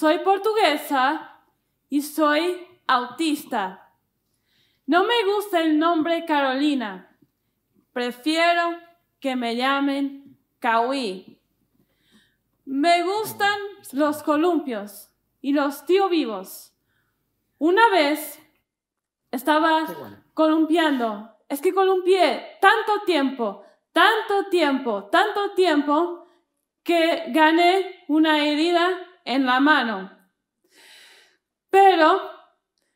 Soy portuguesa y soy autista. No me gusta el nombre Carolina. Prefiero que me llamen Kawi. Me gustan los columpios y los tío vivos. Una vez estaba columpiando. Es que columpié tanto tiempo, tanto tiempo, tanto tiempo que gané una herida en la mano. Pero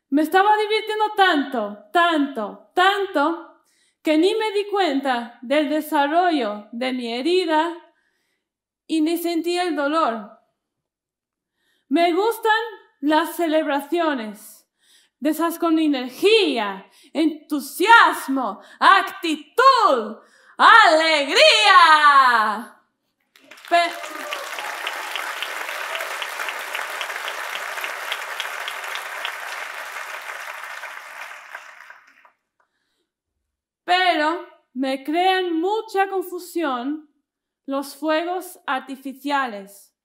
me estaba divirtiendo tanto, tanto, tanto, que ni me di cuenta del desarrollo de mi herida y ni sentí el dolor. Me gustan las celebraciones, de esas con energía, entusiasmo, actitud, alegría. Me crean mucha confusión los fuegos artificiales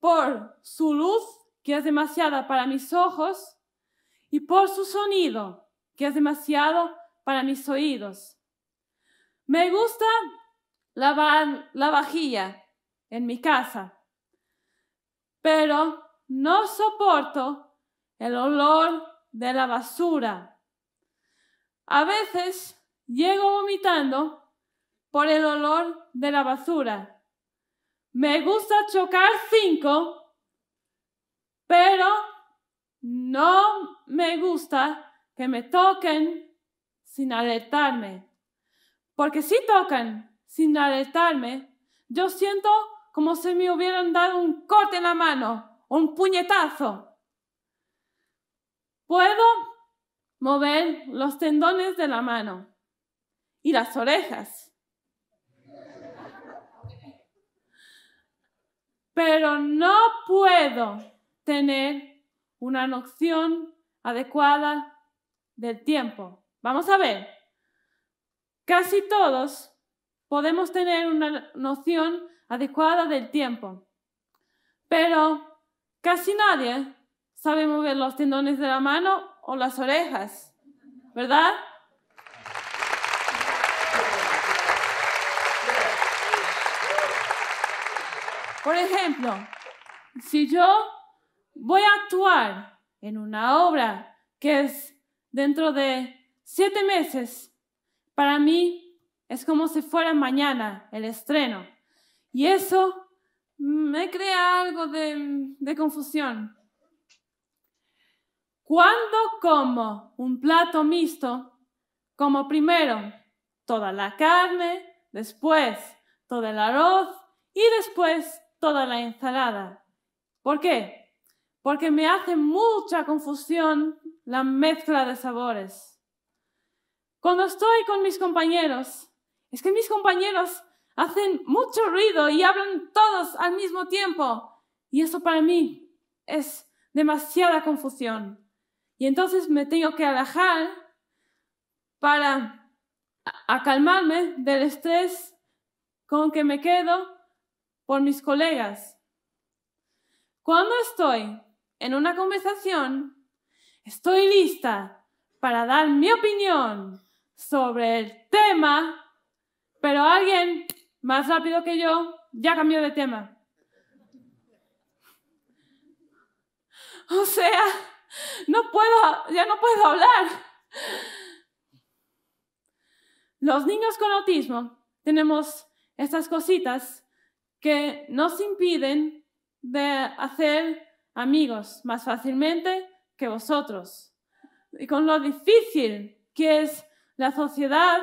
por su luz, que es demasiada para mis ojos, y por su sonido, que es demasiado para mis oídos. Me gusta lavar la vajilla en mi casa, pero no soporto el olor de la basura. A veces llego vomitando por el olor de la basura. Me gusta chocar cinco, pero no me gusta que me toquen sin alertarme. Porque si tocan sin alertarme, yo siento como si me hubieran dado un corte en la mano o un puñetazo. Puedo mover los tendones de la mano y las orejas. Pero no puedo tener una noción adecuada del tiempo. Vamos a ver. Casi todos podemos tener una noción adecuada del tiempo, pero casi nadie sabe mover los tendones de la mano o las orejas, ¿verdad? Por ejemplo, si yo voy a actuar en una obra que es dentro de siete meses, para mí es como si fuera mañana el estreno. Y eso me crea algo de, confusión. Cuando como un plato mixto, como primero toda la carne, después todo el arroz y después toda la ensalada. ¿Por qué? Porque me hace mucha confusión la mezcla de sabores. Cuando estoy con mis compañeros, es que mis compañeros hacen mucho ruido y hablan todos al mismo tiempo. Y eso para mí es demasiada confusión. Y entonces me tengo que alejar para acalmarme del estrés con que me quedo por mis colegas. Cuando estoy en una conversación, estoy lista para dar mi opinión sobre el tema, pero alguien más rápido que yo ya cambió de tema. O sea, no puedo, ya no puedo hablar. Los niños con autismo tenemos estas cositas que nos impiden de hacer amigos más fácilmente que vosotros. Y con lo difícil que es la sociedad,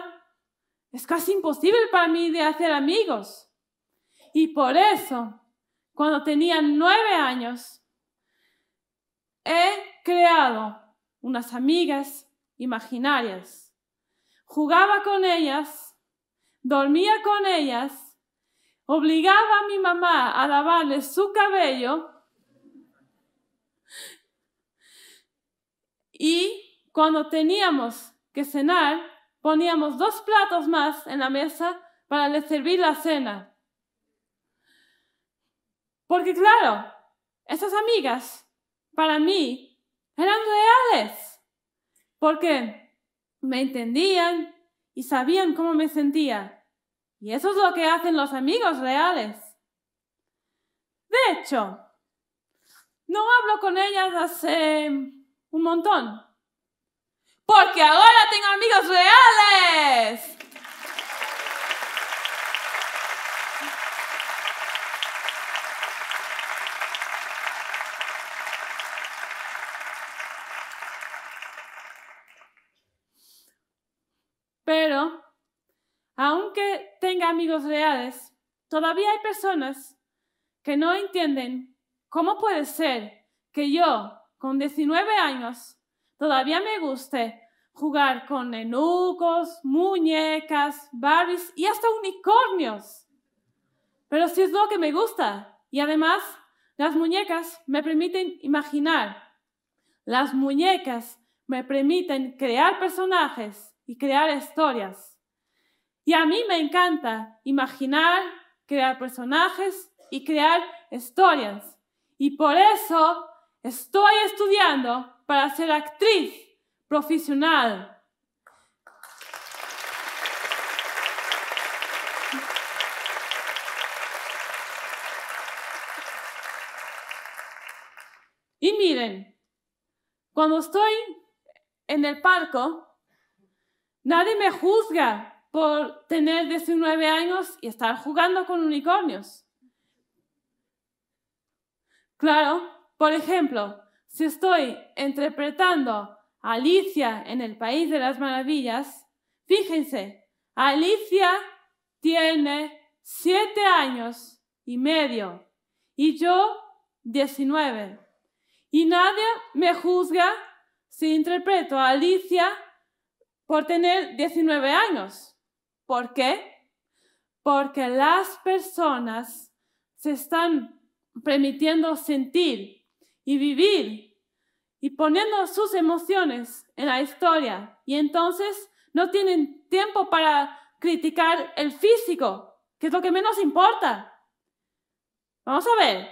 es casi imposible para mí de hacer amigos. Y por eso, cuando tenía nueve años, he creado unas amigas imaginarias. Jugaba con ellas, dormía con ellas obligaba a mi mamá a lavarle su cabello y cuando teníamos que cenar, poníamos dos platos más en la mesa para le servir la cena. Porque claro, esas amigas para mí eran reales. Porque me entendían y sabían cómo me sentía. Y eso es lo que hacen los amigos reales. De hecho, no hablo con ellas hace un montón. Porque ahora tengo amigos reales. Pero, amigos reales, todavía hay personas que no entienden cómo puede ser que yo, con 19 años, todavía me guste jugar con enucos, muñecas, Barbies y hasta unicornios. Pero sí es lo que me gusta. Y además, las muñecas me permiten imaginar. Las muñecas me permiten crear personajes y crear historias. Y a mí me encanta imaginar, crear personajes y crear historias. Y por eso estoy estudiando para ser actriz profesional. Y miren, cuando estoy en el parco, nadie me juzga por tener 19 años y estar jugando con unicornios. Claro, por ejemplo, si estoy interpretando a Alicia en el País de las Maravillas, fíjense, Alicia tiene siete años y medio y yo 19. Y nadie me juzga si interpreto a Alicia por tener 19 años. ¿Por qué? Porque las personas se están permitiendo sentir y vivir y poniendo sus emociones en la historia. Y entonces no tienen tiempo para criticar el físico, que es lo que menos importa. Vamos a ver.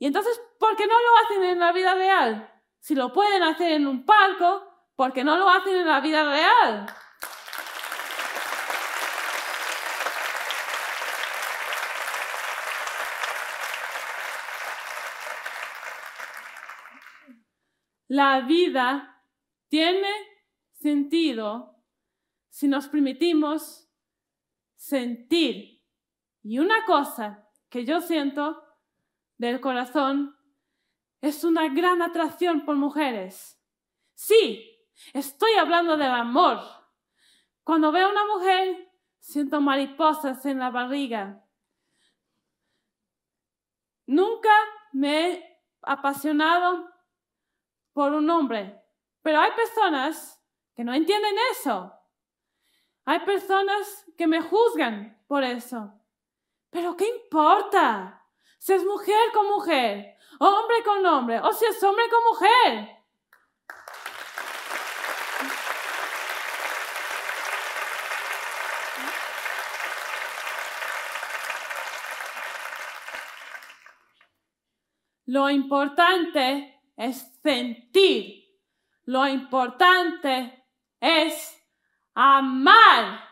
Y entonces, ¿por qué no lo hacen en la vida real? Si lo pueden hacer en un palco, ¿por qué no lo hacen en la vida real? La vida tiene sentido si nos permitimos sentir. Y una cosa que yo siento del corazón es una gran atracción por mujeres. Sí, estoy hablando del amor. Cuando veo a una mujer, siento mariposas en la barriga. Nunca me he apasionado por un hombre. Pero hay personas que no entienden eso. Hay personas que me juzgan por eso. Pero ¿qué importa? Si es mujer con mujer, hombre con hombre, o si es hombre con mujer. Lo importante es sentir. Lo importante es amar.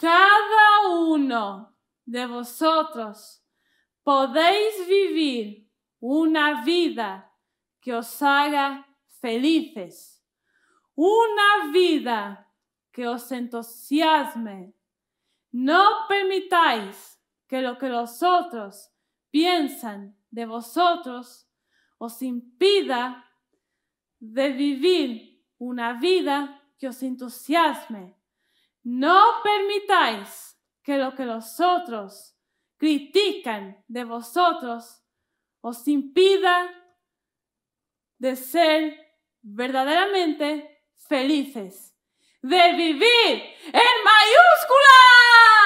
Cada uno de vosotros podéis vivir una vida que os haga felices una vida que os entusiasme. No permitáis que lo que los otros piensan de vosotros os impida de vivir una vida que os entusiasme. No permitáis que lo que los otros critican de vosotros os impida de ser verdaderamente felices de vivir en mayúsculas.